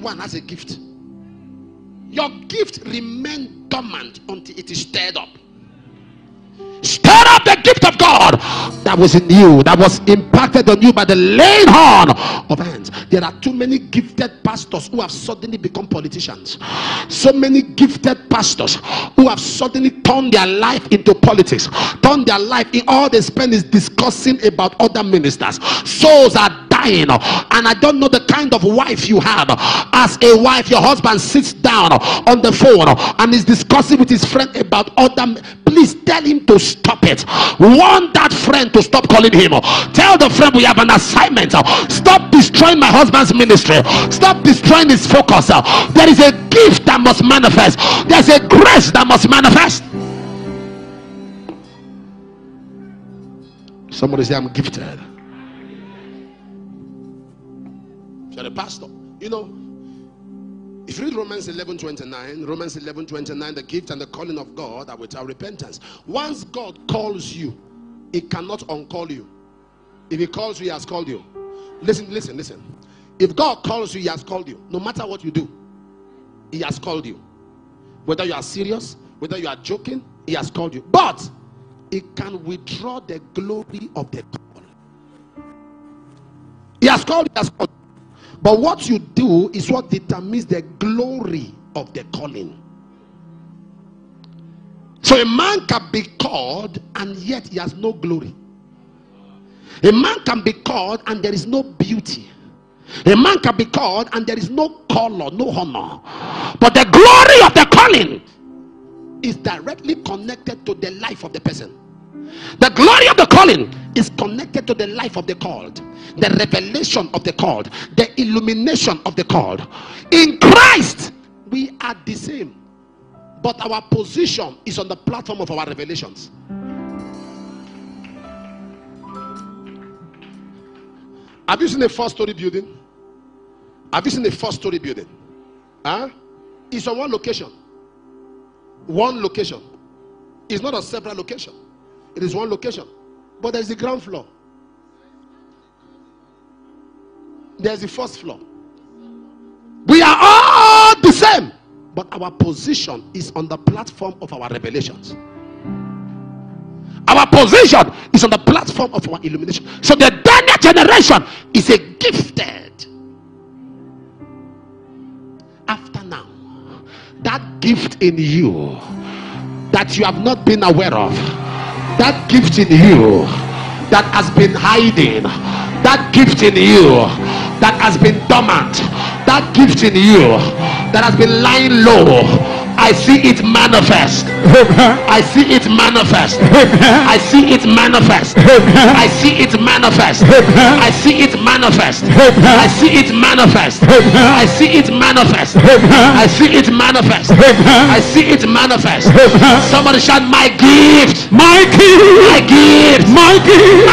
Everyone has a gift. Your gift remain dormant until it is stirred up. Stir up the gift of God that was in you, that was impacted on you by the laying on of hands. There are too many gifted pastors who have suddenly become politicians. So many gifted pastors who have suddenly turned their life into politics, turned their life in all they spend is discussing about other ministers. Souls are dying, and I don't know the kind of wife you have. As a wife, your husband sits down on the phone and is discussing with his friend about other. Please tell him to stop it. Want that friend to stop calling him. Tell the friend we have an assignment. Stop destroying my husband's ministry. Stop destroying his focus. There is a gift that must manifest. There's a grace that must manifest. Somebody say, I'm gifted. You're pastor. You know, if you read Romans 11 29, Romans 11 29, the gift and the calling of God are without repentance. Once God calls you, He cannot uncall you. If He calls you, He has called you. Listen, listen, listen. If God calls you, He has called you. No matter what you do, He has called you. Whether you are serious, whether you are joking, He has called you. But He can withdraw the glory of the call. He has called, He has called. But what you do is what determines the glory of the calling. So a man can be called and yet he has no glory. A man can be called and there is no beauty. A man can be called and there is no color, no honor. But the glory of the calling is directly connected to the life of the person. The glory of the calling is connected to the life of the called, the revelation of the called, the illumination of the called. In Christ, we are the same, but our position is on the platform of our revelations. Have you seen a four story building? Have you seen a four story building? Huh? It's on one location. One location. It's not a several location. It is one location. But there's the ground floor. There's the first floor. We are all the same. But our position is on the platform of our revelations. Our position is on the platform of our illumination. So the Daniel generation is a gifted. After now, that gift in you that you have not been aware of that gift in you that has been hiding, that gift in you that has been dormant, that gift in you that has been lying low. I see it manifest. I see it manifest. I see it manifest. I see it manifest. I see it manifest. I see it manifest. I see it manifest. I see it manifest. I see it manifest. Somebody shout my gift. My gift. My gift. My gift.